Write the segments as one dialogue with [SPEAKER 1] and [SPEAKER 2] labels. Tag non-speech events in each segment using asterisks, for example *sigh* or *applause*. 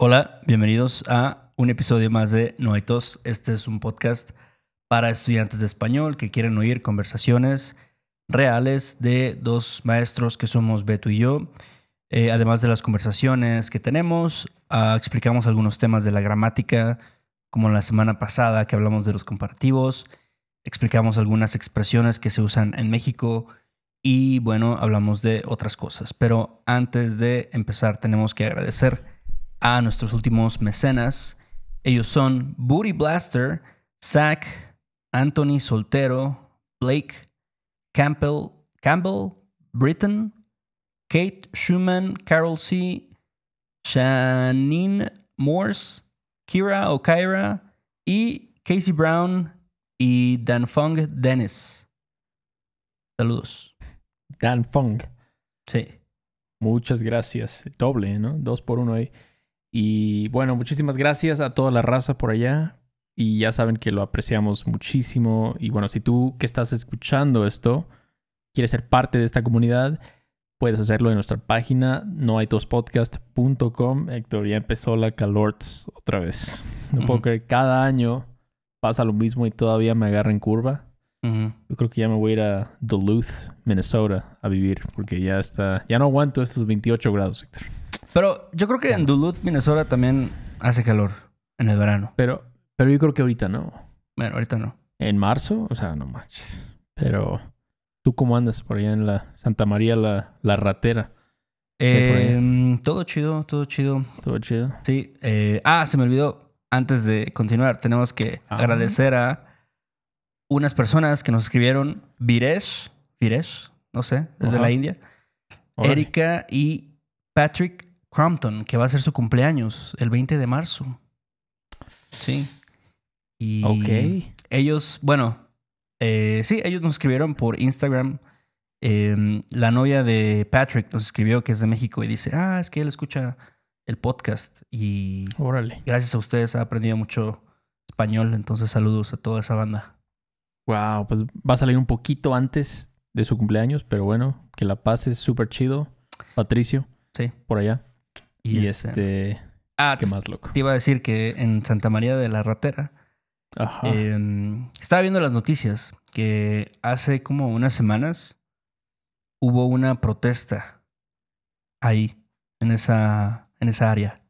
[SPEAKER 1] Hola, bienvenidos a un episodio más de No hay tos. Este es un podcast para estudiantes de español que quieren oír conversaciones reales de dos maestros que somos Beto y yo. Eh, además de las conversaciones que tenemos, ah, explicamos algunos temas de la gramática, como la semana pasada que hablamos de los comparativos, explicamos algunas expresiones que se usan en México y bueno, hablamos de otras cosas. Pero antes de empezar tenemos que agradecer a nuestros últimos mecenas. Ellos son Booty Blaster, Zach, Anthony Soltero, Blake, Campbell, Campbell, Britton, Kate Schumann, Carol C., Shanine Morse, Kira O'Kaira y Casey Brown y Dan Fong Dennis. Saludos.
[SPEAKER 2] Dan Fong.
[SPEAKER 1] Sí.
[SPEAKER 2] Muchas gracias. Doble, ¿no? Dos por uno ahí. Y bueno, muchísimas gracias a toda la raza por allá. Y ya saben que lo apreciamos muchísimo. Y bueno, si tú que estás escuchando esto quieres ser parte de esta comunidad, puedes hacerlo en nuestra página noaitospodcast.com. Héctor, ya empezó la calorts otra vez. No puedo creer, cada año pasa lo mismo y todavía me agarra en curva. Yo creo que ya me voy a ir a Duluth, Minnesota, a vivir, porque ya está, ya no aguanto estos 28 grados, Héctor.
[SPEAKER 1] Pero yo creo que en Duluth, Minnesota también hace calor en el verano.
[SPEAKER 2] Pero, pero yo creo que ahorita no.
[SPEAKER 1] Bueno, ahorita no.
[SPEAKER 2] En marzo, o sea, no manches. Pero, ¿tú cómo andas por allá en la Santa María la, la ratera?
[SPEAKER 1] Eh, todo chido, todo chido.
[SPEAKER 2] ¿Todo chido?
[SPEAKER 1] Sí. eh, ah, se me olvidó. Antes de continuar, tenemos que
[SPEAKER 2] Ah.
[SPEAKER 1] agradecer a unas personas que nos escribieron. Viresh, Viresh, no sé, desde la India. Erika y Patrick Crompton, que va a ser su cumpleaños el 20 de marzo. Sí. Y
[SPEAKER 2] Ok.
[SPEAKER 1] ellos, bueno, eh, sí, ellos nos escribieron por Instagram. Eh, la novia de Patrick nos escribió que es de México y dice, ah, es que él escucha el podcast y
[SPEAKER 2] Órale.
[SPEAKER 1] gracias a ustedes ha aprendido mucho español, entonces saludos a toda esa banda.
[SPEAKER 2] Wow, pues va a salir un poquito antes de su cumpleaños, pero bueno, que la pases súper chido. Patricio,
[SPEAKER 1] Sí.
[SPEAKER 2] por allá. Y,
[SPEAKER 1] este,
[SPEAKER 2] este,
[SPEAKER 1] ah,
[SPEAKER 2] ¿qué
[SPEAKER 1] te-
[SPEAKER 2] más loco?
[SPEAKER 1] te iba a decir que en Santa María de la Ratera
[SPEAKER 2] Ajá.
[SPEAKER 1] Eh, estaba viendo las noticias que hace como unas semanas hubo una protesta ahí, en esa, en esa área.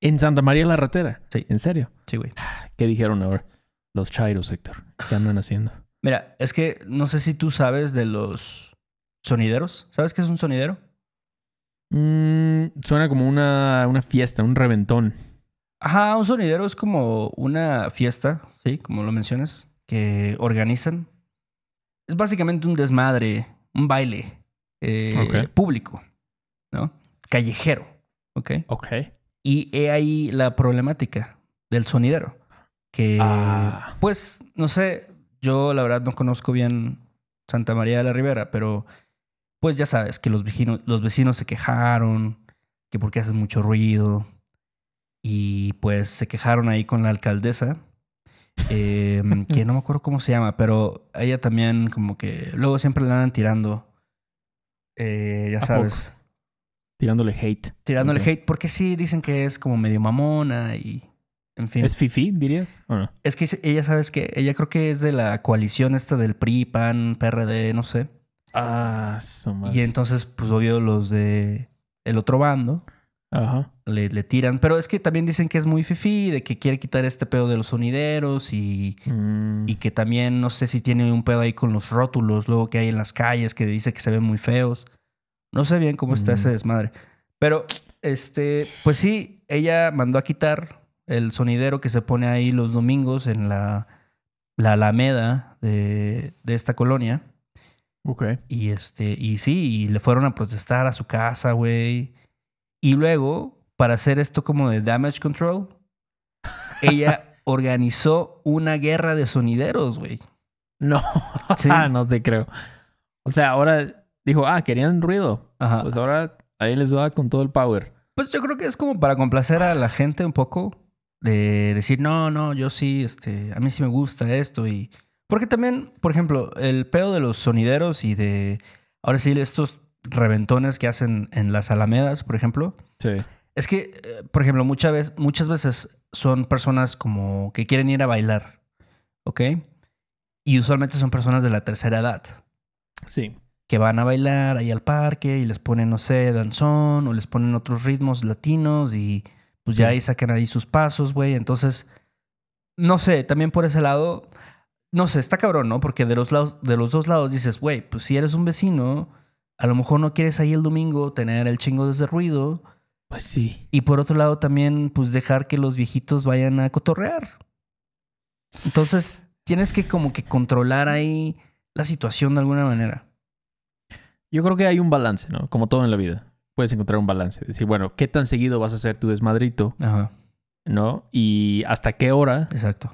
[SPEAKER 2] en Santa María la ratera.
[SPEAKER 1] Sí.
[SPEAKER 2] ¿En serio?
[SPEAKER 1] Sí, güey. *sighs*
[SPEAKER 2] ¿Qué dijeron ahora? Los chairos, Héctor. ¿Qué andan haciendo?
[SPEAKER 1] Mira, es que no sé si tú sabes de los sonideros. ¿Sabes qué es un sonidero?
[SPEAKER 2] Mm, suena como una, una fiesta, un reventón.
[SPEAKER 1] Ajá, un sonidero es como una fiesta, sí, como lo mencionas, que organizan. Es básicamente un desmadre, un baile eh, público, ¿no? Callejero, ¿ok?
[SPEAKER 2] Ok.
[SPEAKER 1] Y he ahí la problemática del sonidero. Que,
[SPEAKER 2] Ah.
[SPEAKER 1] pues, no sé, yo la verdad no conozco bien Santa María de la Ribera, pero pues ya sabes que los vecinos, los vecinos se quejaron, que porque hacen mucho ruido. Y pues se quejaron ahí con la alcaldesa, eh, *laughs* que no me acuerdo cómo se llama, pero ella también como que luego siempre le andan tirando, eh, ya
[SPEAKER 2] ¿A
[SPEAKER 1] sabes
[SPEAKER 2] Tirándole hate.
[SPEAKER 1] tirándole hate porque sí dicen que es como medio mamona y en fin.
[SPEAKER 2] ¿Es
[SPEAKER 1] Es,
[SPEAKER 2] fifi, dirías? ¿O no?
[SPEAKER 1] que ella sabes que ella creo que es de la coalición esta del PRI, PAN, PRD, no sé.
[SPEAKER 2] Ah, su madre.
[SPEAKER 1] Y entonces pues obvio los de el otro bando
[SPEAKER 2] Ajá.
[SPEAKER 1] le, le tiran, pero es que también dicen que es muy fifi, de que quiere quitar este pedo de los sonideros y
[SPEAKER 2] Mm,
[SPEAKER 1] y que también no sé si tiene un pedo ahí con los rótulos luego que hay en las calles que dice que se ven muy feos. No sé bien cómo está
[SPEAKER 2] Mm.
[SPEAKER 1] ese desmadre. Pero, este, pues sí, ella mandó a quitar el sonidero que se pone ahí los domingos en la, la alameda de, de esta colonia.
[SPEAKER 2] Ok.
[SPEAKER 1] Y este, y sí, y le fueron a protestar a su casa, güey. Y luego, para hacer esto como de damage control, *laughs* ella organizó una guerra de sonideros, güey.
[SPEAKER 2] No, *laughs*
[SPEAKER 1] Sí.
[SPEAKER 2] no te creo. O sea, ahora dijo, ah, querían ruido.
[SPEAKER 1] Ajá.
[SPEAKER 2] Pues ahora ahí les va con todo el power.
[SPEAKER 1] Pues yo creo que es como para complacer a la gente un poco. De decir, no, no, yo sí, este, a mí sí me gusta esto. Y. Porque también, por ejemplo, el pedo de los sonideros y de. Ahora sí, estos reventones que hacen en las alamedas, por ejemplo.
[SPEAKER 2] Sí.
[SPEAKER 1] Es que, eh, por ejemplo, muchas veces, muchas veces son personas como que quieren ir a bailar, ¿ok? Y usualmente son personas de la tercera edad
[SPEAKER 2] Sí.
[SPEAKER 1] que van a bailar ahí al parque y les ponen, no sé, danzón o les ponen otros ritmos latinos y pues ya
[SPEAKER 2] Sí.
[SPEAKER 1] ahí sacan ahí sus pasos, güey. Entonces, no sé, también por ese lado, no sé, está cabrón, ¿no? Porque de los, lados, de los dos lados dices, güey, pues si eres un vecino, a lo mejor no quieres ahí el domingo tener el chingo de ese ruido.
[SPEAKER 2] Pues sí.
[SPEAKER 1] Y por otro lado también, pues dejar que los viejitos vayan a cotorrear. Entonces, tienes que como que controlar ahí la situación de alguna manera.
[SPEAKER 2] Yo creo que hay un balance, ¿no? Como todo en la vida. Puedes encontrar un balance. Decir, bueno, ¿qué tan seguido vas a hacer tu desmadrito?
[SPEAKER 1] Ajá,
[SPEAKER 2] ¿No? Y hasta qué hora.
[SPEAKER 1] exacto.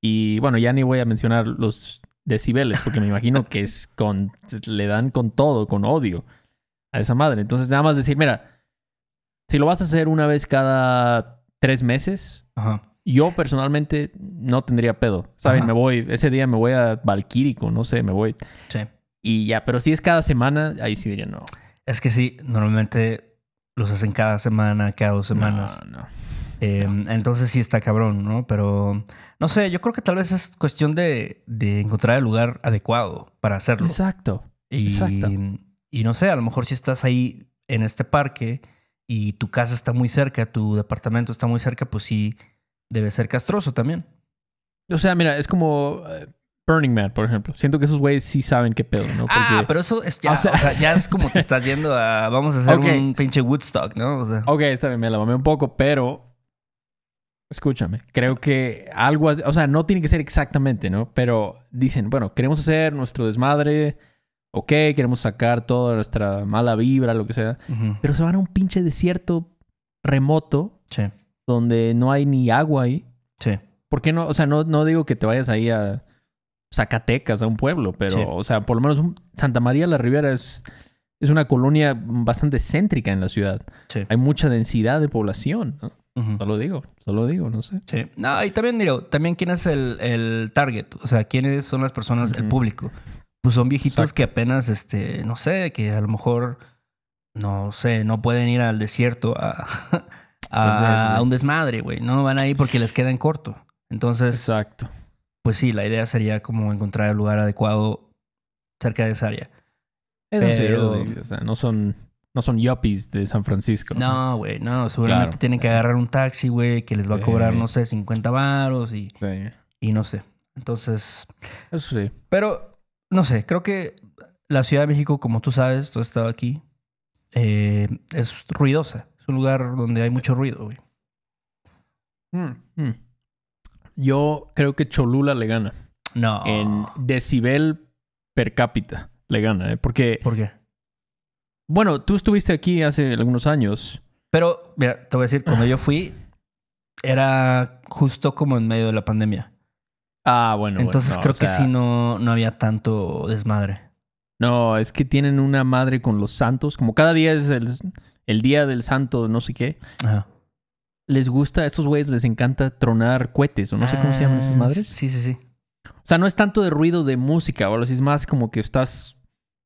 [SPEAKER 2] Y bueno, ya ni voy a mencionar los decibeles, porque me imagino que es *laughs* con. le dan con todo, con odio a esa madre. Entonces, nada más decir, mira, si lo vas a hacer una vez cada tres meses,
[SPEAKER 1] Ajá.
[SPEAKER 2] yo personalmente no tendría pedo. ¿Saben?
[SPEAKER 1] Ajá.
[SPEAKER 2] Me voy, ese día me voy a Valquírico, no sé, me voy.
[SPEAKER 1] Sí.
[SPEAKER 2] Y ya, pero si es cada semana, ahí sí diría no.
[SPEAKER 1] Es que sí, normalmente los hacen cada semana, cada dos semanas.
[SPEAKER 2] No, no.
[SPEAKER 1] Eh, Entonces sí está cabrón, ¿no? Pero no sé, yo creo que tal vez es cuestión de, de encontrar el lugar adecuado para hacerlo.
[SPEAKER 2] Exacto.
[SPEAKER 1] Y,
[SPEAKER 2] exacto.
[SPEAKER 1] y no sé, a lo mejor si estás ahí en este parque y tu casa está muy cerca, tu departamento está muy cerca, pues sí debe ser castroso también.
[SPEAKER 2] O sea, mira, es como eh, Burning Man, por ejemplo. Siento que esos güeyes sí saben qué pedo, ¿no?
[SPEAKER 1] Ah, pero eso es ya,
[SPEAKER 2] o sea-
[SPEAKER 1] o sea, ya es como que *laughs* estás yendo a, vamos a hacer un pinche Woodstock, ¿no? O sea,
[SPEAKER 2] Ok, está bien, me la mamé un poco, pero. Escúchame, creo que algo. O sea, no tiene que ser exactamente, ¿no? Pero dicen, bueno, queremos hacer nuestro desmadre. Ok, queremos sacar toda nuestra mala vibra, lo que sea. Pero se van a un pinche desierto remoto
[SPEAKER 1] sí,
[SPEAKER 2] donde no hay ni agua ahí.
[SPEAKER 1] sí,
[SPEAKER 2] ¿Por qué no? O sea, no, no digo que te vayas ahí a Zacatecas, a un pueblo, pero,
[SPEAKER 1] Sí.
[SPEAKER 2] o sea, por lo menos un- Santa María la Ribera es, es una colonia bastante céntrica en la ciudad.
[SPEAKER 1] sí.
[SPEAKER 2] Hay mucha densidad de población, ¿no? Solo digo, solo digo, no sé.
[SPEAKER 1] Sí. No, y también digo, también quién es el, el target, o sea, quiénes son las personas, el
[SPEAKER 2] Ujú.
[SPEAKER 1] público. Pues son viejitos
[SPEAKER 2] Exacto.
[SPEAKER 1] que apenas, este, no sé, que a lo mejor, no sé, no pueden ir al desierto a, *laughs* a,
[SPEAKER 2] Pues,
[SPEAKER 1] un desmadre, güey. No van ahí porque les queda en corto. Entonces,
[SPEAKER 2] Exacto.
[SPEAKER 1] pues sí, la idea sería como encontrar el lugar adecuado cerca de esa área.
[SPEAKER 2] Eso sí,
[SPEAKER 1] Pero-
[SPEAKER 2] eso sí. O sea, no son, no son yuppies de San Francisco.
[SPEAKER 1] No, güey, no, seguramente
[SPEAKER 2] Claro.
[SPEAKER 1] tienen que agarrar un taxi, güey, que les va a
[SPEAKER 2] Sí.
[SPEAKER 1] cobrar, no sé, 50 varos y,
[SPEAKER 2] Sí.
[SPEAKER 1] y no sé. Entonces,
[SPEAKER 2] Eso sí.
[SPEAKER 1] Pero, no sé, creo que la Ciudad de México, como tú sabes, tú has estado aquí, eh, es ruidosa. Es un lugar donde hay mucho ruido, güey.
[SPEAKER 2] Mm. Yo creo que Cholula le gana.
[SPEAKER 1] No.
[SPEAKER 2] En decibel per cápita le gana, ¿eh? Porque,
[SPEAKER 1] ¿Por qué?
[SPEAKER 2] Bueno, tú estuviste aquí hace algunos años.
[SPEAKER 1] Pero, mira, te voy a decir, cuando yo *sighs* fui, era justo como en medio de la pandemia.
[SPEAKER 2] Ah, bueno.
[SPEAKER 1] Entonces
[SPEAKER 2] bueno, no,
[SPEAKER 1] creo
[SPEAKER 2] o
[SPEAKER 1] que sí no, no había tanto desmadre.
[SPEAKER 2] No, es que tienen una madre con los santos. Como cada día es el, el día del santo, no sé qué.
[SPEAKER 1] Ajá.
[SPEAKER 2] Les gusta, a estos güeyes les encanta tronar cohetes, o no sé cómo se llaman esas
[SPEAKER 1] Ah,
[SPEAKER 2] madres.
[SPEAKER 1] Sí, sí, sí.
[SPEAKER 2] O sea, no es tanto de ruido de música, o es más como que estás,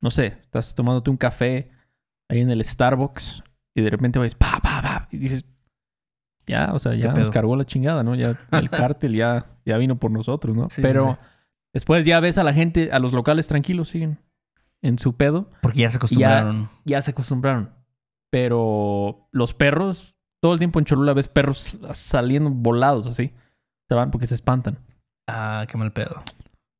[SPEAKER 2] no sé, estás tomándote un café ahí en el Starbucks y de repente ves pa, pa, pa, y dices, ya, o sea, ya
[SPEAKER 1] ¿Qué
[SPEAKER 2] nos cargó la chingada, ¿no? Ya el *laughs* cártel ya, ya vino por nosotros, ¿no?
[SPEAKER 1] Sí,
[SPEAKER 2] Pero
[SPEAKER 1] sí.
[SPEAKER 2] después ya ves a la gente, a los locales tranquilos, siguen en su pedo,
[SPEAKER 1] Porque ya se acostumbraron.
[SPEAKER 2] ya se acostumbraron. Pero los perros, todo el tiempo en Cholula ves perros saliendo volados así. Se van porque se espantan.
[SPEAKER 1] Ah, qué mal pedo.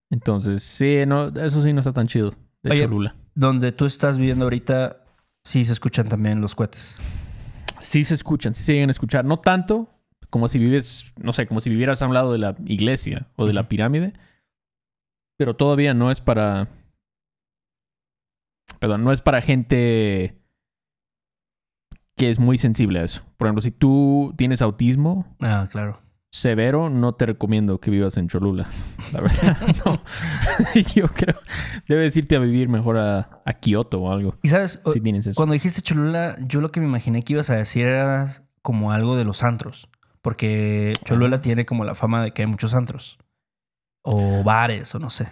[SPEAKER 2] Entonces, sí, no, eso sí no está tan chido de
[SPEAKER 1] Oye,
[SPEAKER 2] Cholula.
[SPEAKER 1] Donde tú estás viviendo ahorita, sí se escuchan también los cohetes.
[SPEAKER 2] Sí se escuchan, sí se llegan a escuchar. No tanto como si vives, no sé, como si vivieras a un lado de la iglesia o de la pirámide. Pero todavía no es para. Perdón, no es para gente que es muy sensible a eso. Por ejemplo, si tú tienes autismo
[SPEAKER 1] Ah, claro.
[SPEAKER 2] Severo, no te recomiendo que vivas en Cholula. *laughs* La verdad, *laughs* no. *laughs* Yo creo, debes irte a vivir mejor a, a Kioto o algo.
[SPEAKER 1] Y sabes,
[SPEAKER 2] Si tienes eso.
[SPEAKER 1] Cuando dijiste Cholula, yo lo que me imaginé que ibas a decir era como algo de los antros. Porque Cholula tiene como la fama de que hay muchos antros. O bares, o no sé.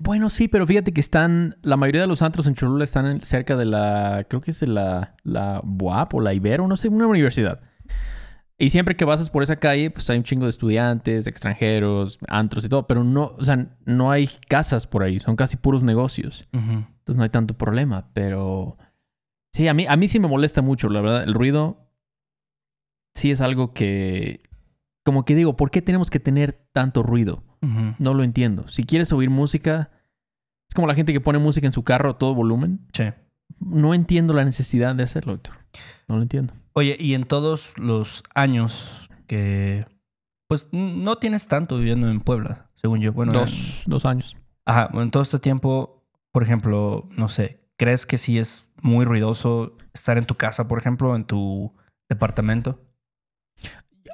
[SPEAKER 2] Bueno, sí, pero fíjate que están, la mayoría de los antros en Cholula están en- cerca de la, creo que es de la, la BUAP o la Ibero, no sé, una universidad. Y siempre que pasas por esa calle, pues hay un chingo de estudiantes, extranjeros, antros y todo, pero no, o sea, no hay casas por ahí, son casi puros negocios. Entonces no hay tanto problema, pero sí, a mí, a mí sí me molesta mucho, la verdad. El ruido sí es algo que, como que digo, ¿por qué tenemos que tener tanto ruido? No lo entiendo. Si quieres oír música, es como la gente que pone música en su carro a todo volumen.
[SPEAKER 1] Sí.
[SPEAKER 2] No entiendo la necesidad de hacerlo, Héctor. No lo entiendo.
[SPEAKER 1] Oye, y en todos los años que, pues, no tienes tanto viviendo en Puebla, según yo. Bueno, en-
[SPEAKER 2] dos, dos años.
[SPEAKER 1] Ajá, en todo este tiempo, por ejemplo, no sé, ¿crees que sí es muy ruidoso estar en tu casa, por ejemplo, en tu departamento?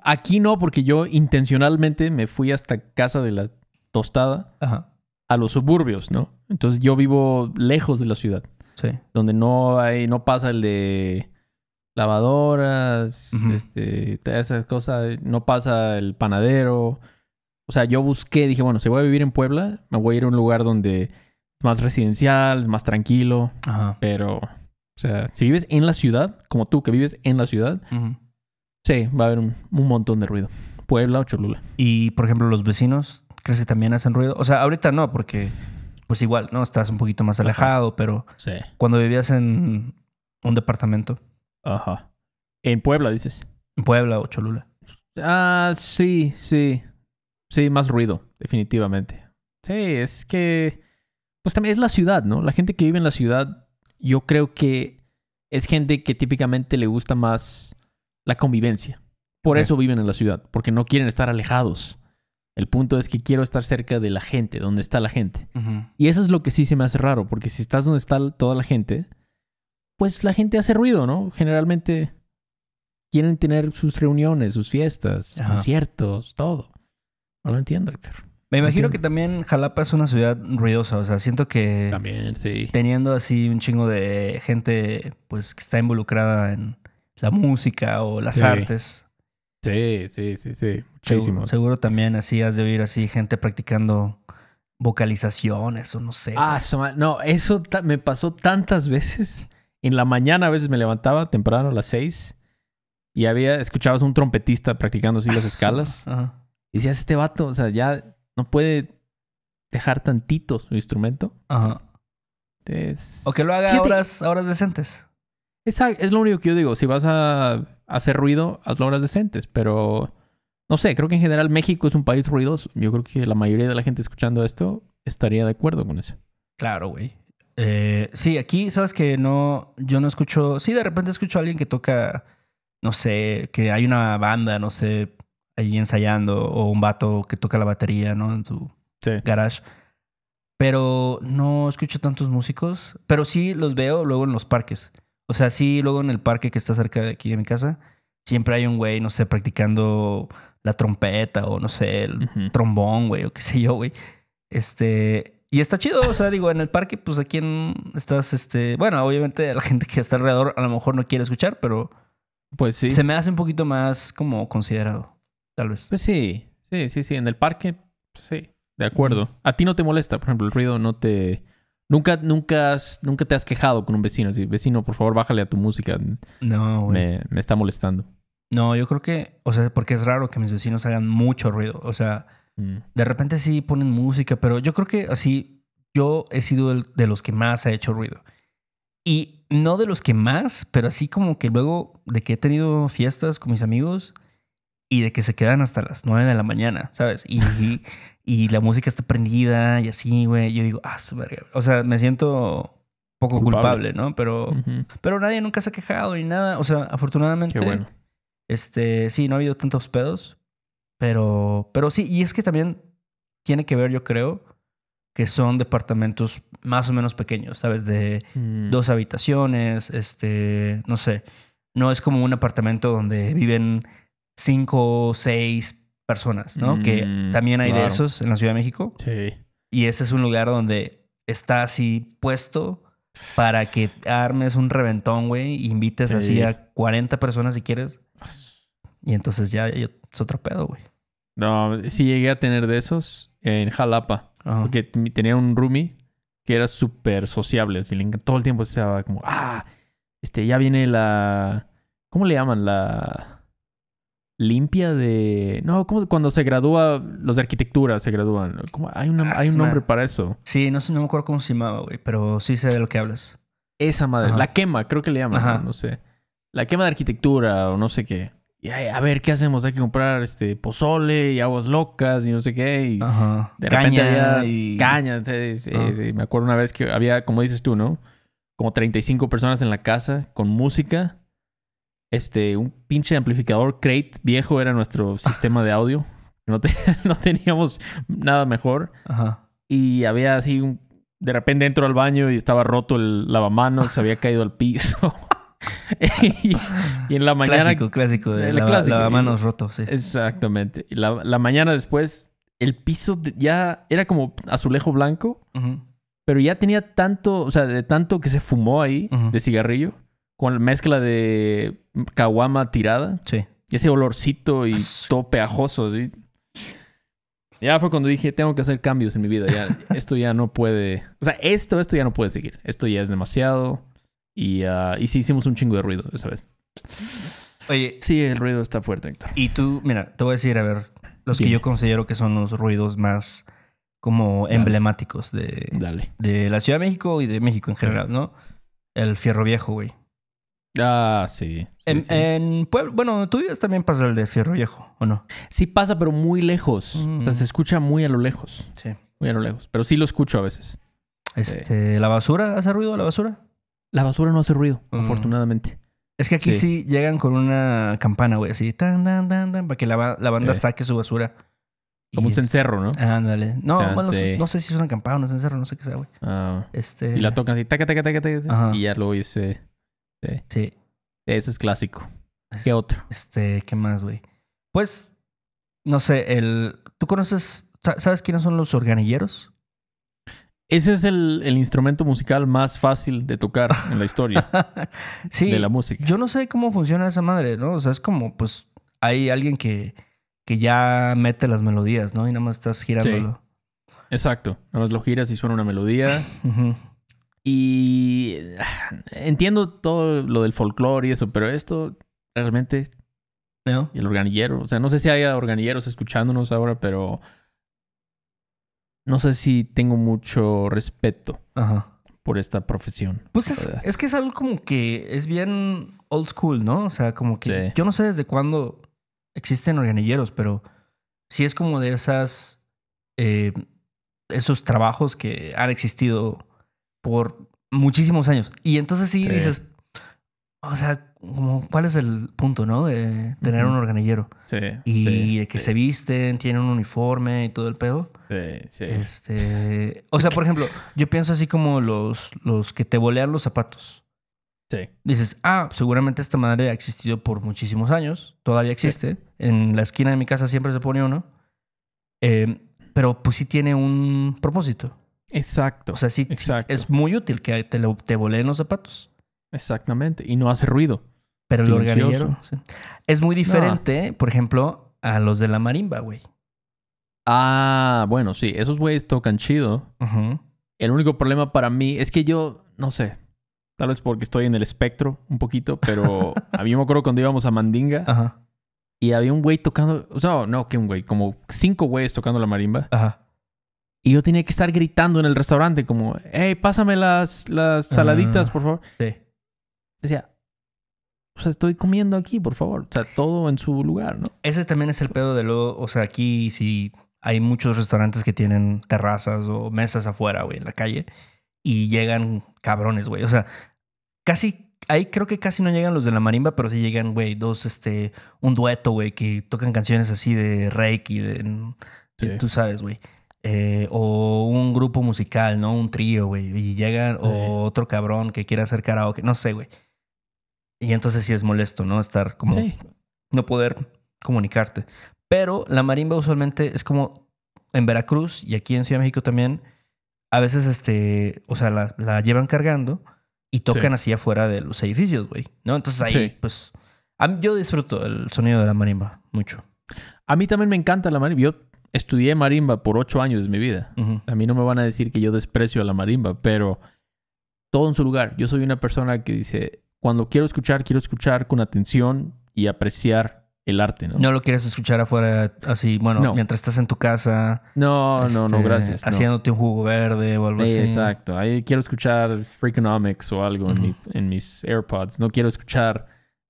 [SPEAKER 2] Aquí no, porque yo intencionalmente me fui hasta casa de la tostada
[SPEAKER 1] Ajá,
[SPEAKER 2] a los suburbios, ¿no? Entonces yo vivo lejos de la ciudad.
[SPEAKER 1] Sí.
[SPEAKER 2] donde no hay, no pasa el de lavadoras, este, esas cosas, no pasa el panadero. O sea, yo busqué, dije, bueno, si voy a vivir en Puebla, me voy a ir a un lugar donde es más residencial, es más tranquilo,
[SPEAKER 1] Ajá.
[SPEAKER 2] pero, o sea, si vives en la ciudad, como tú que vives en la ciudad, sí, va a haber un, un montón de ruido. Puebla o Cholula.
[SPEAKER 1] Y, por ejemplo, los vecinos, ¿crees que también hacen ruido? O sea, ahorita no, porque, pues igual, ¿no? Estás un poquito más
[SPEAKER 2] Ajá.
[SPEAKER 1] alejado, pero
[SPEAKER 2] Sí.
[SPEAKER 1] cuando vivías en un departamento,
[SPEAKER 2] Ajá. En Puebla, dices.
[SPEAKER 1] en Puebla o Cholula.
[SPEAKER 2] Ah, sí, sí. Sí, más ruido, definitivamente. Sí, es que. Pues también es la ciudad, ¿no? La gente que vive en la ciudad, yo creo que es gente que típicamente le gusta más la convivencia. Por eso viven en la ciudad, porque no quieren estar alejados. El punto es que quiero estar cerca de la gente, donde está la gente. Y eso es lo que sí se me hace raro, porque si estás donde está toda la gente, pues la gente hace ruido, ¿no? Generalmente quieren tener sus reuniones, sus fiestas,
[SPEAKER 1] Ajá.
[SPEAKER 2] conciertos, todo. No lo entiendo, Héctor.
[SPEAKER 1] Me imagino
[SPEAKER 2] Entiendo.
[SPEAKER 1] que también Jalapa es una ciudad ruidosa, o sea, siento que
[SPEAKER 2] También, sí.
[SPEAKER 1] teniendo así un chingo de gente pues que está involucrada en la música o las
[SPEAKER 2] Sí.
[SPEAKER 1] artes.
[SPEAKER 2] Sí, sí, sí, sí.
[SPEAKER 1] Seguro,
[SPEAKER 2] Muchísimo.
[SPEAKER 1] seguro también así has de oír así gente practicando vocalizaciones o no sé.
[SPEAKER 2] Ah,
[SPEAKER 1] güey.
[SPEAKER 2] no, eso me pasó tantas veces. En la mañana a veces me levantaba temprano a las seis y había, escuchabas un trompetista practicando así las
[SPEAKER 1] Ah, su-
[SPEAKER 2] escalas.
[SPEAKER 1] Ajá.
[SPEAKER 2] Y decías, este vato, o sea, ya no puede dejar tantito su instrumento.
[SPEAKER 1] Ajá.
[SPEAKER 2] Es-
[SPEAKER 1] O que lo haga a horas, a horas decentes.
[SPEAKER 2] Esa- es lo único que yo digo. Si vas a hacer ruido, hazlo a horas decentes. Pero no sé, creo que en general México es un país ruidoso. Yo creo que la mayoría de la gente escuchando esto estaría de acuerdo con eso.
[SPEAKER 1] Claro, güey. Eh, sí, aquí, sabes que no, yo no escucho, sí, de repente escucho a alguien que toca, no sé, que hay una banda, no sé, ahí ensayando, o un vato que toca la batería, ¿no? En su
[SPEAKER 2] Sí.
[SPEAKER 1] garage. Pero no escucho tantos músicos, pero sí los veo luego en los parques. O sea, sí, luego en el parque que está cerca de aquí de mi casa, siempre hay un güey, no sé, practicando la trompeta o no sé, el trombón, güey, o qué sé yo, güey. Este, y está chido, o sea, digo, en el parque, pues aquí en, estás, este, bueno, obviamente la gente que está alrededor a lo mejor no quiere escuchar, pero
[SPEAKER 2] Pues sí.
[SPEAKER 1] se me hace un poquito más como considerado, tal vez.
[SPEAKER 2] Pues sí. Sí, sí, sí. En el parque, pues sí. De acuerdo. A ti no te molesta, por ejemplo, el ruido no te... Nunca, nunca, has- nunca te has quejado con un vecino. Así, vecino, por favor, bájale a tu música.
[SPEAKER 1] No, güey.
[SPEAKER 2] Me, me está molestando.
[SPEAKER 1] No, yo creo que, o sea, porque es raro que mis vecinos hagan mucho ruido. O sea,
[SPEAKER 2] Mm.
[SPEAKER 1] de repente sí ponen música, pero yo creo que así, yo he sido el de los que más ha hecho ruido. Y no de los que más, pero así como que luego de que he tenido fiestas con mis amigos y de que se quedan hasta las 9 de la mañana, ¿sabes? Y, y, *laughs* y la música está prendida y así, güey. Yo digo, ah, su verga. O sea, me siento poco
[SPEAKER 2] Culpable.
[SPEAKER 1] culpable, ¿no? Pero,
[SPEAKER 2] Ujú.
[SPEAKER 1] pero nadie nunca se ha quejado ni nada. O sea, afortunadamente.
[SPEAKER 2] Qué bueno.
[SPEAKER 1] Este, sí, no ha habido tantos pedos. Pero, pero sí, y es que también tiene que ver, yo creo, que son departamentos más o menos pequeños, ¿sabes? De
[SPEAKER 2] Mm.
[SPEAKER 1] dos habitaciones, este, no sé. No es como un apartamento donde viven cinco o seis personas, ¿no? que
[SPEAKER 2] Mm,
[SPEAKER 1] también hay de esos en la Ciudad de México.
[SPEAKER 2] Sí.
[SPEAKER 1] Y ese es un lugar donde está así puesto para que armes un reventón, güey, y invites
[SPEAKER 2] Sí.
[SPEAKER 1] así a 40 personas si quieres. Y entonces ya, ya es otro pedo, güey.
[SPEAKER 2] No, sí llegué a tener de esos en Jalapa.
[SPEAKER 1] Ajá.
[SPEAKER 2] Porque tenía un roomie que era súper sociable. Así, todo el tiempo estaba como, ah, este, ya viene la. ¿Cómo le llaman? La. Limpia de. No, ¿cómo cuando se gradúa, los de arquitectura se gradúan? ¿Cómo? Hay, una-
[SPEAKER 1] Ah,
[SPEAKER 2] hay un
[SPEAKER 1] es
[SPEAKER 2] nombre
[SPEAKER 1] una-
[SPEAKER 2] para eso.
[SPEAKER 1] Sí, no sé, no me acuerdo cómo se llamaba, güey, pero sí sé de lo que hablas.
[SPEAKER 2] Esa madre.
[SPEAKER 1] Ajá.
[SPEAKER 2] La quema, creo que le llaman. ¿no? No sé. La quema de arquitectura o no sé qué. Y a ver, ¿qué hacemos? Hay que comprar este pozole y aguas locas y no sé qué. Y
[SPEAKER 1] Ajá.
[SPEAKER 2] de repente
[SPEAKER 1] Caña
[SPEAKER 2] había
[SPEAKER 1] y...
[SPEAKER 2] caña. Sí, sí,
[SPEAKER 1] Ah.
[SPEAKER 2] sí. Me acuerdo una vez que había, como dices tú, ¿no? Como 35 personas en la casa con música. Este, un pinche amplificador crate viejo era nuestro *laughs* sistema de audio. No, te- *laughs* no teníamos nada mejor.
[SPEAKER 1] Ajá.
[SPEAKER 2] Y había así un... De repente entro al baño y estaba roto el lavamanos, se había caído al piso. *laughs* y, y en la mañana...
[SPEAKER 1] clásico, clásico. De
[SPEAKER 2] El
[SPEAKER 1] lava-
[SPEAKER 2] clásico.
[SPEAKER 1] lavamanos roto, sí.
[SPEAKER 2] Exactamente. Y la, la mañana después, el piso ya era como azulejo blanco,
[SPEAKER 1] Ujú.
[SPEAKER 2] pero ya tenía tanto, o sea, de tanto que se fumó ahí
[SPEAKER 1] Ujú.
[SPEAKER 2] de cigarrillo, con la mezcla de caguama tirada,
[SPEAKER 1] Sí.
[SPEAKER 2] y ese olorcito y todo pegajoso. ¿sí? Ya fue cuando dije, tengo que hacer cambios en mi vida. Ya, *laughs* esto ya no puede. O sea, esto, esto ya no puede seguir. Esto ya es demasiado. Y, ah, y sí hicimos un chingo de ruido esa vez.
[SPEAKER 1] Oye,
[SPEAKER 2] Sí, el ruido está fuerte, Héctor.
[SPEAKER 1] y tú, mira, te voy a decir, a ver, los que yo considero que son los ruidos más como
[SPEAKER 2] Dale.
[SPEAKER 1] emblemáticos de,
[SPEAKER 2] Dale.
[SPEAKER 1] de la Ciudad de México y de México en general, ¿no? El fierro viejo, güey.
[SPEAKER 2] Ah, sí. Sí,
[SPEAKER 1] En,
[SPEAKER 2] sí.
[SPEAKER 1] en Puebla, bueno, tú también pasa el de fierro viejo, ¿o no?
[SPEAKER 2] Sí pasa, pero muy lejos. O sea,
[SPEAKER 1] Mm.
[SPEAKER 2] se escucha muy a lo lejos.
[SPEAKER 1] Sí.
[SPEAKER 2] Muy a lo lejos. Pero sí lo escucho a veces.
[SPEAKER 1] Este, ¿la basura hace ruido la basura?
[SPEAKER 2] La basura no hace ruido,
[SPEAKER 1] Mm.
[SPEAKER 2] afortunadamente.
[SPEAKER 1] Es que aquí
[SPEAKER 2] Sí.
[SPEAKER 1] sí. llegan con una campana, güey, así, tan, tan, tan, tan, para que la, la banda
[SPEAKER 2] Eh.
[SPEAKER 1] saque su basura.
[SPEAKER 2] Como un cencerro, ¿no?
[SPEAKER 1] Ándale. No,
[SPEAKER 2] O sea,
[SPEAKER 1] bueno,
[SPEAKER 2] sí.
[SPEAKER 1] no sé si es una campana o un cencerro, no sé qué sea, güey.
[SPEAKER 2] Ah,
[SPEAKER 1] Este.
[SPEAKER 2] y la tocan así, taca, taca, taca, taca, taca,
[SPEAKER 1] Ajá.
[SPEAKER 2] y ya luego dice...
[SPEAKER 1] Sí.
[SPEAKER 2] Eso es clásico. ¿Qué otro?
[SPEAKER 1] Este, ¿qué más, güey? Pues, no sé, el. ¿Tú conoces. sa- ¿Sabes quiénes son los organilleros?
[SPEAKER 2] Ese es el, el instrumento musical más fácil de tocar en la historia *laughs*
[SPEAKER 1] sí.
[SPEAKER 2] de la música.
[SPEAKER 1] Yo no sé cómo funciona esa madre, ¿no? O sea, es como, pues, hay alguien que, que ya mete las melodías, ¿no? Y nada más estás girándolo.
[SPEAKER 2] Exacto. Nada más lo giras y suena una melodía. *laughs* Y entiendo todo lo del folclore y eso, pero esto realmente
[SPEAKER 1] ¿No?
[SPEAKER 2] y el organillero. O sea, no sé si haya organilleros escuchándonos ahora, pero no sé si tengo mucho respeto
[SPEAKER 1] Ajá.
[SPEAKER 2] por esta profesión.
[SPEAKER 1] Pues es, es que es algo como que es bien old school, ¿no? O sea, como que
[SPEAKER 2] Sí.
[SPEAKER 1] yo no sé desde cuándo existen organilleros, pero sí es como de esas, eh, esos trabajos que han existido por muchísimos años. Y entonces sí,
[SPEAKER 2] Sí.
[SPEAKER 1] dices, o sea, como, ¿cuál es el punto, no? De tener un organillero.
[SPEAKER 2] Sí,
[SPEAKER 1] Y
[SPEAKER 2] sí,
[SPEAKER 1] de que
[SPEAKER 2] sí,
[SPEAKER 1] se visten, tienen un uniforme y todo el pedo.
[SPEAKER 2] sí, sí.
[SPEAKER 1] Este, o sea, por ejemplo, yo pienso así como los, los que te bolean los zapatos.
[SPEAKER 2] Sí.
[SPEAKER 1] Dices, ah, seguramente esta madre ha existido por muchísimos años, todavía existe. En la esquina de mi casa siempre se pone uno. Eh, pero pues sí tiene un propósito.
[SPEAKER 2] Exacto.
[SPEAKER 1] O sea, sí, es muy útil que te, lo, te boleen los zapatos.
[SPEAKER 2] Exactamente. Y no hace ruido.
[SPEAKER 1] Pero el organillero sí. es muy diferente, por ejemplo, a los de la marimba, güey.
[SPEAKER 2] Ah, bueno, sí. Esos güeyes tocan chido. El único problema para mí es que yo, no sé, tal vez porque estoy en el espectro un poquito, pero *laughs* a mí me acuerdo cuando íbamos a Mandinga
[SPEAKER 1] Ajá,
[SPEAKER 2] y había un güey tocando, o sea, no, que un güey, como cinco güeyes tocando la marimba.
[SPEAKER 1] ajá.
[SPEAKER 2] Y yo tenía que estar gritando en el restaurante como, hey, pásame las, las saladitas,
[SPEAKER 1] Ah.
[SPEAKER 2] por favor.
[SPEAKER 1] Sí.
[SPEAKER 2] Decía, o sea, estoy comiendo aquí, por favor. O sea, todo en su lugar, ¿no?
[SPEAKER 1] Ese también es el pedo de luego, o sea, aquí sí hay muchos restaurantes que tienen terrazas o mesas afuera, güey, en la calle, y llegan cabrones, güey. O sea, casi, ahí creo que casi no llegan los de la marimba, pero sí llegan, güey, dos, este, un dueto, güey, que tocan canciones así de reiki, de,
[SPEAKER 2] Sí.
[SPEAKER 1] tú sabes, güey. Eh, o un grupo musical, ¿no? Un trío, güey. Y llegan, o otro cabrón que quiere hacer karaoke, no sé, güey. Y entonces sí es molesto, ¿no? Estar como
[SPEAKER 2] Sí.
[SPEAKER 1] no poder comunicarte. Pero la marimba usualmente es como en Veracruz y aquí en Ciudad de México también, a veces, este, o sea, la, la llevan cargando y tocan
[SPEAKER 2] Sí.
[SPEAKER 1] así afuera de los edificios, güey, ¿no? Entonces ahí,
[SPEAKER 2] Sí.
[SPEAKER 1] pues, a mí- yo disfruto el sonido de la marimba mucho.
[SPEAKER 2] A mí también me encanta la marimba. Yo estudié marimba por ocho años de mi vida. A mí no me van a decir que yo desprecio a la marimba, pero todo en su lugar. Yo soy una persona que dice, cuando quiero escuchar, quiero escuchar con atención y apreciar el arte, ¿no?
[SPEAKER 1] No lo quieres escuchar afuera así, bueno,
[SPEAKER 2] No.
[SPEAKER 1] mientras estás en tu casa.
[SPEAKER 2] no, no, no,
[SPEAKER 1] este,
[SPEAKER 2] gracias. no.
[SPEAKER 1] Haciéndote un jugo verde o algo así.
[SPEAKER 2] Exacto. Ahí quiero escuchar Freakonomics o algo en,
[SPEAKER 1] Ujú.
[SPEAKER 2] mi- en mis AirPods. No quiero escuchar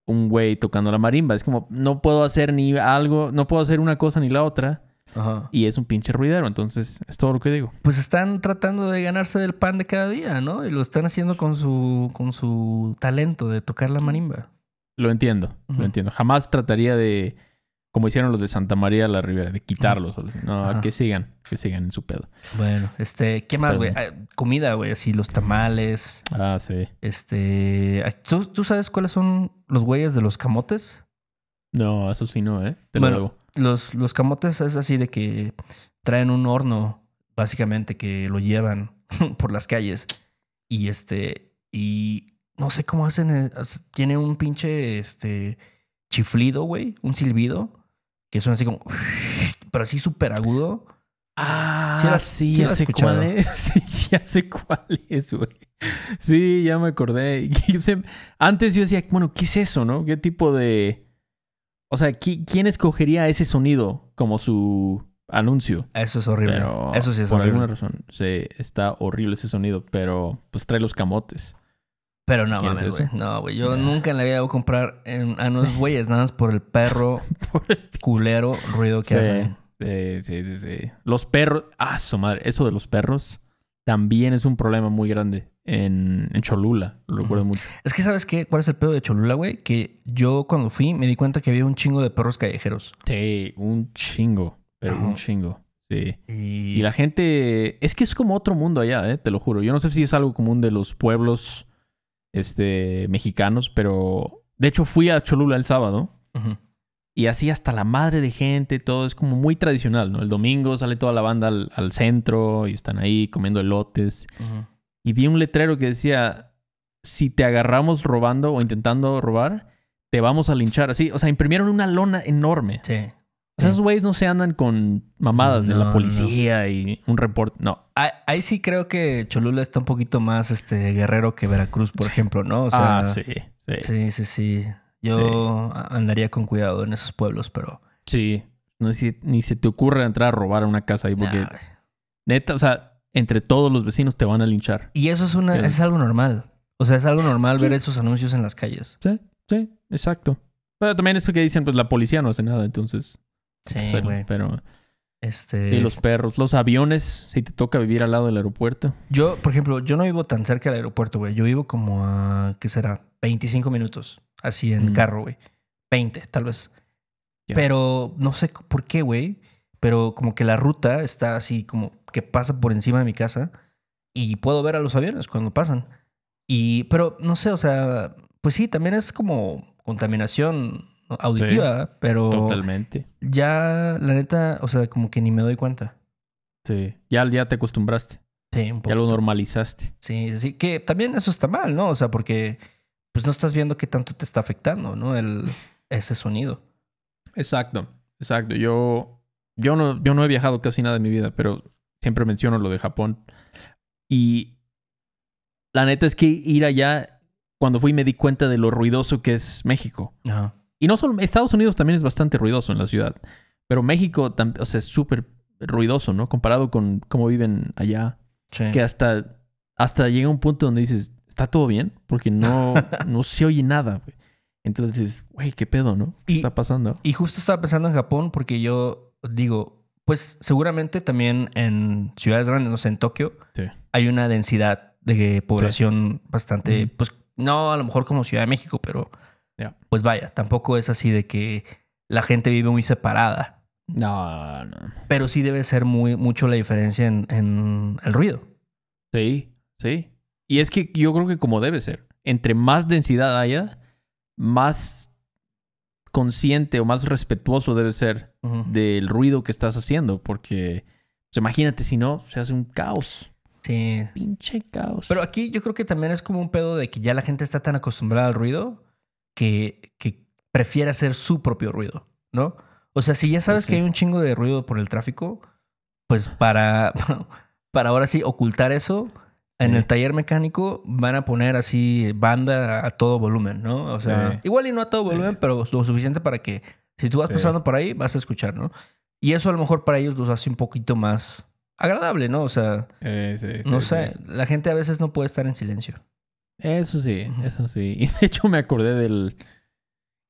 [SPEAKER 2] un güey tocando la marimba. Es como, no puedo hacer ni algo, no puedo hacer una cosa ni la otra.
[SPEAKER 1] Ajá.
[SPEAKER 2] Y es un pinche ruidero. Entonces, es todo lo que digo.
[SPEAKER 1] Pues están tratando de ganarse el pan de cada día, ¿no? Y lo están haciendo con su, con su talento de tocar la marimba.
[SPEAKER 2] Lo entiendo, lo entiendo. Jamás trataría de, como hicieron los de Santa María la Ribera, de quitarlos. No,
[SPEAKER 1] Ajá.
[SPEAKER 2] que sigan, que sigan en su pedo.
[SPEAKER 1] Bueno, este, ¿qué más, güey? Ah, Comida, güey, así los tamales.
[SPEAKER 2] Ah, sí.
[SPEAKER 1] Este, ¿tú, tú sabes cuáles son los güeyes de los camotes?
[SPEAKER 2] No, eso sí no, ¿eh? Te
[SPEAKER 1] Bueno,
[SPEAKER 2] lo digo.
[SPEAKER 1] Los, los camotes es así de que traen un horno, básicamente, que lo llevan *laughs* por las calles. Y este, y no sé cómo hacen, eh, tiene un pinche, este, chiflido, güey, un silbido, que suena así como, *laughs* pero así súper agudo.
[SPEAKER 2] Ah,
[SPEAKER 1] sí
[SPEAKER 2] sí,
[SPEAKER 1] las- sí
[SPEAKER 2] ya sé cuál es. *laughs* Sí, ya sé cuál es, güey. Sí, ya me acordé. Antes yo decía, bueno, ¿qué es eso, no? ¿Qué tipo de... O sea, ¿qui- ¿quién escogería ese sonido como su anuncio?
[SPEAKER 1] Eso es horrible.
[SPEAKER 2] Pero
[SPEAKER 1] Eso sí es
[SPEAKER 2] por
[SPEAKER 1] horrible.
[SPEAKER 2] alguna razón, sí, está horrible ese sonido, pero pues trae los camotes.
[SPEAKER 1] Pero no
[SPEAKER 2] ¿Quieres
[SPEAKER 1] mames, güey. No, güey. Yo
[SPEAKER 2] Nah.
[SPEAKER 1] nunca en la vida voy a comprar en- a unos güeyes nada más por el perro *laughs*
[SPEAKER 2] Por el-
[SPEAKER 1] culero ruido que
[SPEAKER 2] Sí.
[SPEAKER 1] hacen.
[SPEAKER 2] Sí, sí, sí, sí. Los perros, ah, su madre, eso de los perros también es un problema muy grande en, en Cholula, lo recuerdo mucho.
[SPEAKER 1] Es que, ¿sabes qué? ¿Cuál es el pedo de Cholula, güey? Que yo cuando fui me di cuenta que había un chingo de perros callejeros.
[SPEAKER 2] Sí, un chingo, pero un chingo. Sí.
[SPEAKER 1] Y,
[SPEAKER 2] Y la gente, es que es como otro mundo allá, eh, te lo juro. Yo no sé si es algo común de los pueblos este, mexicanos, pero de hecho fui a Cholula el sábado y así hasta la madre de gente, todo es como muy tradicional, ¿no? El domingo sale toda la banda al, al centro y están ahí comiendo elotes.
[SPEAKER 1] Ujú.
[SPEAKER 2] Y vi un letrero que decía, si te agarramos robando o intentando robar, te vamos a linchar. Así, o sea, imprimieron una lona enorme.
[SPEAKER 1] Sí.
[SPEAKER 2] O sea, esos güeyes no se andan con mamadas de
[SPEAKER 1] No,
[SPEAKER 2] la
[SPEAKER 1] no,
[SPEAKER 2] policía y un reporte. No.
[SPEAKER 1] Ahí, ahí sí creo que Cholula está un poquito más este guerrero que Veracruz, por ejemplo, ¿no? O sea,
[SPEAKER 2] ah, sí, sí. Sí.
[SPEAKER 1] sí, sí, sí. Yo andaría con cuidado en esos pueblos, pero...
[SPEAKER 2] No sé si ni se te ocurre entrar a robar a una casa ahí porque,
[SPEAKER 1] Nah,
[SPEAKER 2] neta, o sea, entre todos los vecinos te van a linchar.
[SPEAKER 1] y eso es una,
[SPEAKER 2] Es-
[SPEAKER 1] es algo normal. O sea, es algo normal
[SPEAKER 2] Sí.
[SPEAKER 1] ver esos anuncios en las calles.
[SPEAKER 2] Sí, sí, exacto. Pero también eso que dicen, pues la policía no hace nada, entonces.
[SPEAKER 1] Sí,
[SPEAKER 2] hacerlo.
[SPEAKER 1] güey.
[SPEAKER 2] Pero.
[SPEAKER 1] Este,
[SPEAKER 2] Y los perros, los aviones, si te toca vivir al lado del aeropuerto.
[SPEAKER 1] Yo, por ejemplo, yo no vivo tan cerca del aeropuerto, güey. Yo vivo como a, ¿qué será? 25 minutos. Así en
[SPEAKER 2] Mm.
[SPEAKER 1] carro, güey. 20, tal vez. Pero no sé por qué, güey. Pero como que la ruta está así como que pasa por encima de mi casa. Y puedo ver a los aviones cuando pasan. Y, pero no sé, o sea, pues sí, también es como contaminación auditiva, pero
[SPEAKER 2] Totalmente.
[SPEAKER 1] ya, la neta, o sea, como que ni me doy cuenta.
[SPEAKER 2] Sí. Ya, ya te acostumbraste.
[SPEAKER 1] Sí, un
[SPEAKER 2] Ya lo normalizaste.
[SPEAKER 1] Sí, sí, sí. Que también eso está mal, ¿no? O sea, porque pues no estás viendo qué tanto te está afectando, ¿no? El, ese sonido.
[SPEAKER 2] Exacto. Exacto. Yo. Yo no, yo no he viajado casi nada en mi vida, pero siempre menciono lo de Japón. Y la neta es que ir allá, cuando fui me di cuenta de lo ruidoso que es México.
[SPEAKER 1] Ajá.
[SPEAKER 2] Y no solo, Estados Unidos también es bastante ruidoso en la ciudad, pero México, o sea, es súper ruidoso, ¿no? Comparado con cómo viven allá,
[SPEAKER 1] Sí.
[SPEAKER 2] que hasta, hasta llega un punto donde dices, ¿está todo bien? Porque no, *laughs* no se oye nada, güey. Entonces, güey, ¿qué pedo, no? ¿Qué
[SPEAKER 1] Y-
[SPEAKER 2] está pasando?
[SPEAKER 1] Y justo estaba pensando en Japón porque yo digo, pues seguramente también en ciudades grandes, no sé, en Tokio,
[SPEAKER 2] Sí.
[SPEAKER 1] hay una densidad de población bastante, pues no a lo mejor como Ciudad de México, pero pues vaya, tampoco es así de que la gente vive muy separada.
[SPEAKER 2] No, no.
[SPEAKER 1] Pero sí debe ser muy, mucho la diferencia en, en el ruido.
[SPEAKER 2] Sí, sí. Y es que yo creo que como debe ser, entre más densidad haya, más consciente o más respetuoso debe ser Del ruido que estás haciendo, porque pues, imagínate si no, se hace un caos.
[SPEAKER 1] Sí.
[SPEAKER 2] Pinche caos.
[SPEAKER 1] Pero aquí yo creo que también es como un pedo de que ya la gente está tan acostumbrada al ruido que, que prefiere hacer su propio ruido, ¿no? O sea, si ya sabes
[SPEAKER 2] sí.
[SPEAKER 1] que hay un chingo de ruido por el tráfico, pues para, *laughs* para ahora sí ocultar eso, en
[SPEAKER 2] Sí.
[SPEAKER 1] el taller mecánico van a poner así banda a todo volumen, ¿no? O sea,
[SPEAKER 2] Sí.
[SPEAKER 1] igual y no a todo volumen, pero lo suficiente para que si tú vas pasando por ahí, vas a escuchar, ¿no? Y eso a lo mejor para ellos los hace un poquito más agradable, ¿no? O sea,
[SPEAKER 2] Eh, sí,
[SPEAKER 1] no
[SPEAKER 2] sí,
[SPEAKER 1] sé, la gente a veces no puede estar en silencio.
[SPEAKER 2] Eso sí, eso sí. *laughs* Y de hecho me acordé del...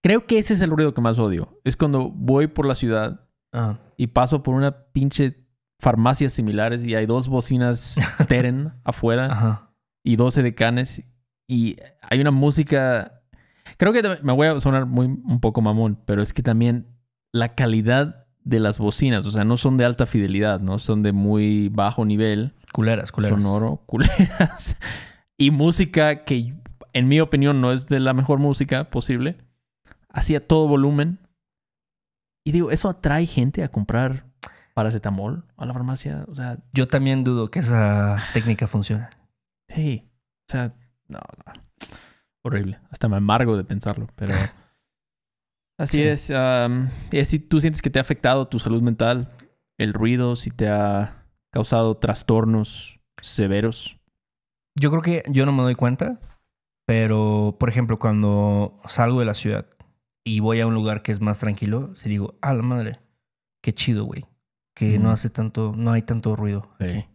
[SPEAKER 2] Creo que ese es el ruido que más odio. Es cuando voy por la ciudad
[SPEAKER 1] Ah,
[SPEAKER 2] y paso por una pinche farmacias similares y hay dos bocinas *laughs* Steren afuera
[SPEAKER 1] ajá.
[SPEAKER 2] y dos edecanes y hay una música... Creo que me voy a sonar muy un poco mamón, pero es que también la calidad de las bocinas, o sea, no son de alta fidelidad, ¿no? Son de muy bajo nivel
[SPEAKER 1] Culeras, culeras.
[SPEAKER 2] sonoro, *laughs* culeras. Y música que, en mi opinión, no es de la mejor música posible. Así a todo volumen. Y digo, ¿eso atrae gente a comprar paracetamol a la farmacia? O sea,
[SPEAKER 1] Yo también dudo que esa técnica funcione.
[SPEAKER 2] sí. O sea, no, no. Horrible. Hasta me amargo de pensarlo, pero... *laughs* Así
[SPEAKER 1] Sí.
[SPEAKER 2] es. y si tú sientes que te ha afectado tu salud mental, el ruido, si te ha causado trastornos severos.
[SPEAKER 1] Yo creo que yo no me doy cuenta, pero por ejemplo, cuando salgo de la ciudad y voy a un lugar que es más tranquilo, si digo, ah, la madre, qué chido, güey. Que no hace tanto, no hay tanto ruido
[SPEAKER 2] Sí.
[SPEAKER 1] aquí.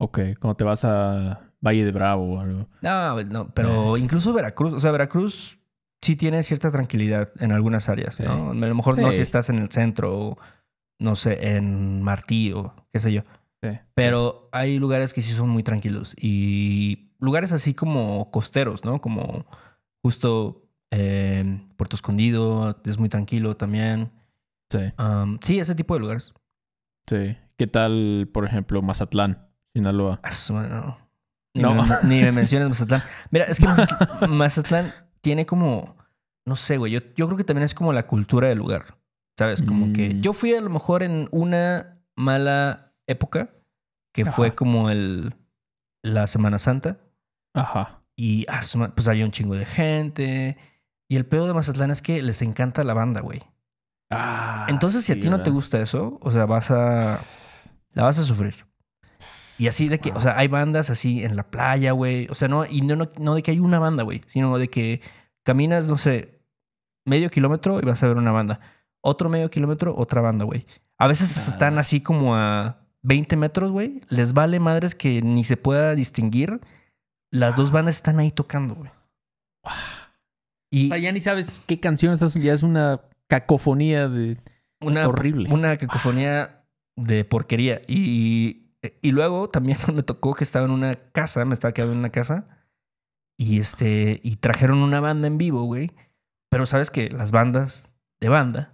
[SPEAKER 2] Ok, cuando te vas a Valle de Bravo o algo.
[SPEAKER 1] No, no, pero
[SPEAKER 2] Eh.
[SPEAKER 1] incluso Veracruz, o sea, Veracruz sí tiene cierta tranquilidad en algunas áreas,
[SPEAKER 2] Sí.
[SPEAKER 1] ¿no? A lo mejor no si estás en el centro o, no sé, en Martí o qué sé yo.
[SPEAKER 2] Sí.
[SPEAKER 1] Pero hay lugares que sí son muy tranquilos y lugares así como costeros, ¿no? Como justo eh, Puerto Escondido, es muy tranquilo también.
[SPEAKER 2] Sí,
[SPEAKER 1] Um, sí, ese tipo de lugares.
[SPEAKER 2] sí. ¿Qué tal, por ejemplo, Mazatlán, Sinaloa?
[SPEAKER 1] Ah, no. Ni,
[SPEAKER 2] No.
[SPEAKER 1] Me, ni me *laughs* menciones Mazatlán. Mira, es que Mazatlán, Mazatlán tiene como, no sé, güey, yo, yo creo que también es como la cultura del lugar. ¿Sabes? Como que
[SPEAKER 2] Mm.
[SPEAKER 1] yo fui a lo mejor en una mala época, que
[SPEAKER 2] Ajá.
[SPEAKER 1] fue como el, la Semana Santa.
[SPEAKER 2] Ajá.
[SPEAKER 1] Y ah, pues había un chingo de gente. Y el pedo de Mazatlán es que les encanta la banda, güey.
[SPEAKER 2] Ah,
[SPEAKER 1] Entonces, si a ti no te gusta eso, o sea, vas a. *sighs* La vas a sufrir. Y así de que, o sea, hay bandas así en la playa, güey. O sea, no, y no, no, no de que hay una banda, güey, sino de que caminas, no sé, medio kilómetro y vas a ver una banda. Otro medio kilómetro, otra banda, güey. A veces
[SPEAKER 2] Ah.
[SPEAKER 1] están así como a 20 metros, güey. Les vale madres que ni se pueda distinguir. Las dos bandas están ahí tocando, güey. Y
[SPEAKER 2] O sea, ya ni sabes qué canción estás. Ya es una cacofonía de.
[SPEAKER 1] una,
[SPEAKER 2] horrible.
[SPEAKER 1] Una cacofonía de porquería. Y, y luego también *laughs* me tocó que estaba en una casa, me estaba quedando en una casa. Y este, y trajeron una banda en vivo, güey. Pero sabes que las bandas de banda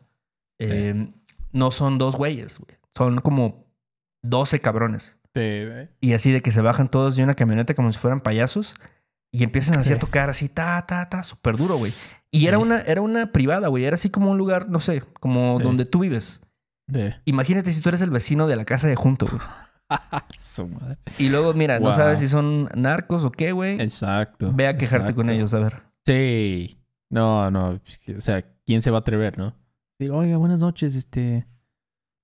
[SPEAKER 1] eh, no son dos güeyes, güey. Son como 12 cabrones. Y así de que se bajan todos de una camioneta como si fueran payasos. Y empiezan así a
[SPEAKER 2] Sí.
[SPEAKER 1] tocar así, ta, ta, ta, súper duro, güey. Y era
[SPEAKER 2] Sí.
[SPEAKER 1] una, era una privada, güey. Era así como un lugar, no sé, como
[SPEAKER 2] Sí.
[SPEAKER 1] donde tú vives. Imagínate si tú eres el vecino de la casa de junto, güey. *laughs* *laughs*
[SPEAKER 2] Su madre.
[SPEAKER 1] Y luego, mira, no sabes si son narcos o qué, güey.
[SPEAKER 2] Exacto.
[SPEAKER 1] Ve a quejarte con ellos, a ver.
[SPEAKER 2] Sí. No, no. O sea, ¿quién se va a atrever, no? Decir, oiga, buenas noches, este.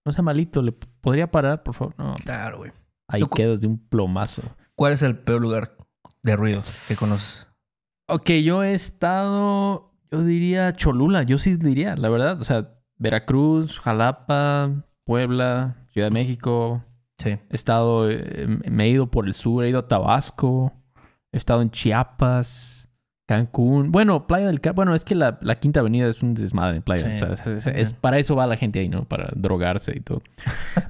[SPEAKER 2] No sea malito, ¿le podría parar, por favor? No.
[SPEAKER 1] Claro, güey.
[SPEAKER 2] Ahí quedas de un plomazo.
[SPEAKER 1] ¿Cuál es el peor lugar de ruido que conoces?
[SPEAKER 2] Ok, yo he estado, yo diría Cholula, yo sí diría, la verdad. O sea, Veracruz, Jalapa, Puebla, Ciudad de México.
[SPEAKER 1] Sí.
[SPEAKER 2] He estado, eh, me he ido por el sur, he ido a Tabasco, he estado en Chiapas, Cancún. Bueno, Playa del Carmen. Bueno, es que la, la Quinta Avenida es un desmadre en Playa.
[SPEAKER 1] Sí,
[SPEAKER 2] o sea, es- para eso va la gente ahí, ¿no? Para drogarse y todo.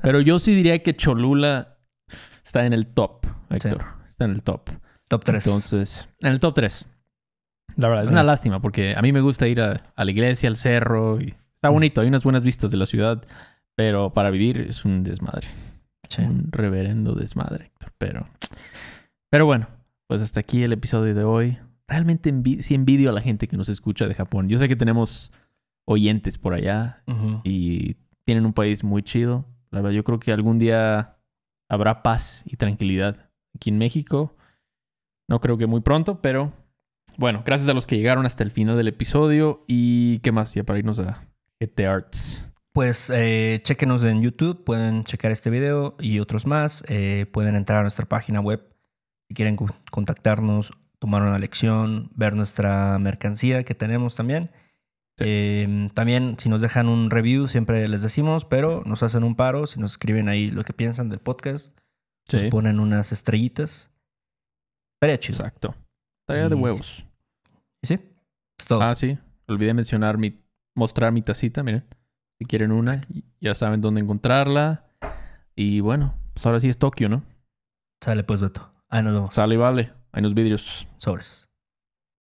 [SPEAKER 2] Pero yo sí diría que Cholula está en el top, Héctor. Está en el top.
[SPEAKER 1] Top 3.
[SPEAKER 2] Entonces, en el top 3. La verdad, es una lástima porque a mí me gusta ir a, a la iglesia, al cerro. Y está bonito, hay unas buenas vistas de la ciudad. Pero para vivir es un desmadre.
[SPEAKER 1] Sí.
[SPEAKER 2] Un reverendo desmadre, Héctor. Pero, pero bueno, pues hasta aquí el episodio de hoy. Realmente envi- sí envidio a la gente que nos escucha de Japón. Yo sé que tenemos oyentes por allá y tienen un país muy chido. La verdad, yo creo que algún día habrá paz y tranquilidad aquí en México. No creo que muy pronto, pero bueno, gracias a los que llegaron hasta el final del episodio. Y qué más, ya para irnos a GT Arts.
[SPEAKER 1] Pues eh, chequenos en YouTube, pueden checar este video y otros más. Eh, pueden entrar a nuestra página web si quieren co- contactarnos, tomar una lección, ver nuestra mercancía que tenemos también.
[SPEAKER 2] Sí.
[SPEAKER 1] Eh, también si nos dejan un review, siempre les decimos, pero nos hacen un paro, si nos escriben ahí lo que piensan del podcast, nos ponen unas estrellitas. Estaría chido.
[SPEAKER 2] exacto. Tarea de huevos.
[SPEAKER 1] ¿Y sí? Es todo.
[SPEAKER 2] Ah, sí. Olvidé mencionar mi, mostrar mi tacita, miren. Si quieren una, ya saben dónde encontrarla. Y bueno, pues ahora sí es Tokio, ¿no?
[SPEAKER 1] Sale pues, Beto. Ahí nos vemos.
[SPEAKER 2] Sale y vale. Hay unos vidrios.
[SPEAKER 1] Sobres.